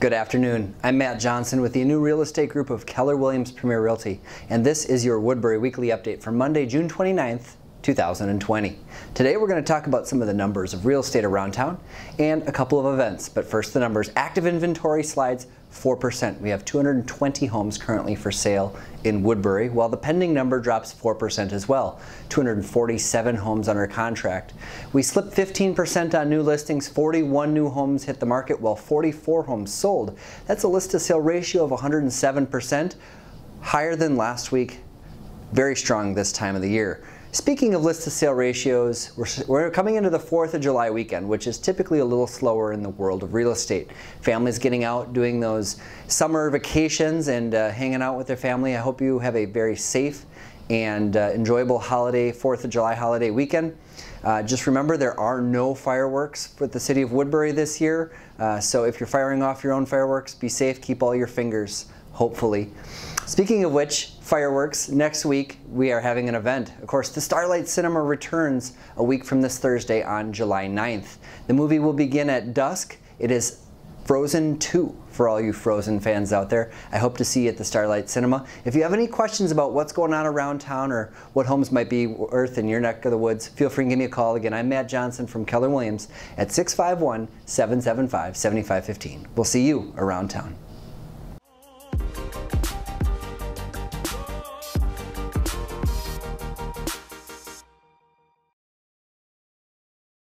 Good afternoon. I'm Matt Johnson with the Anew real estate group of Keller Williams Premier Realty, and this is your Woodbury Weekly Update for Monday, June 29th, 2020. Today we're going to talk about some of the numbers of real estate around town and a couple of events. But first the numbers. Active inventory slides 4%. We have 220 homes currently for sale in Woodbury, while the pending number drops 4% as well. 247 homes under contract. We slipped 15% on new listings. 41 new homes hit the market, while 44 homes sold. That's a list to sale ratio of 107%, higher than last week. Very strong this time of the year. Speaking of list to sale ratios, we're, we're, coming into the 4th of July weekend, which is typically a little slower in the world of real estate. Families getting out, doing those summer vacations and uh, hanging out with their family. I hope you have a very safe and uh, enjoyable holiday, 4th of July holiday weekend. Uh, just remember there are no fireworks with the city of Woodbury this year, uh, so if you're firing off your own fireworks, be safe, keep all your fingers, hopefully. Speaking of which, fireworks, next week we are having an event. Of course, the Starlight Cinema returns a week from this Thursday on July 9th. The movie will begin at dusk. It is Frozen 2 for all you Frozen fans out there. I hope to see you at the Starlight Cinema. If you have any questions about what's going on around town or what homes might be worth in your neck of the woods, feel free to give me a call. Again, I'm Matt Johnson from Keller Williams at 651 775 7515. We'll see you around town.